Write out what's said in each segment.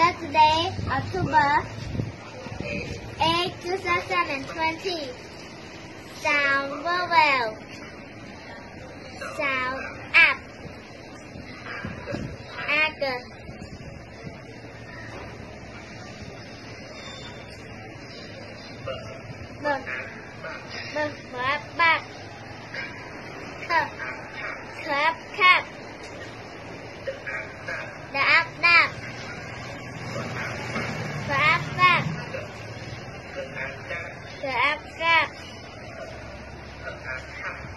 Today, October 8, 2020. Sound vowel. Sound up. Ag. B. B. Bắp bắp. Th. Khắp khắp. Đáp đáp. Thở áp ra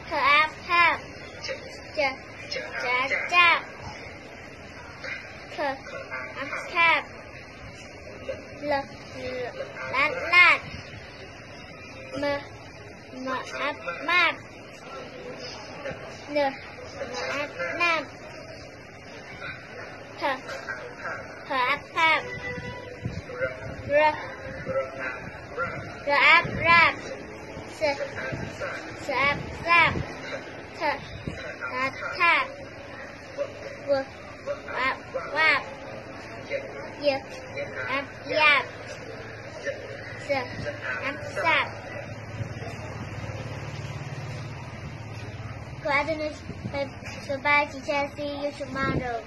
Thở áp ra Chờ Chờ ra Thở áp ra Lật Lát lát. Mơ Mơ áp mát. Nơ Mơ áp nam. Thở Thở áp ra Ra R áp rap. S. S áp sap. Th. Th tháp. W. Áp wap. Y. Áp yap. S. Áp sap. Afternoon. Bye. Goodbye, teacher. See you tomorrow.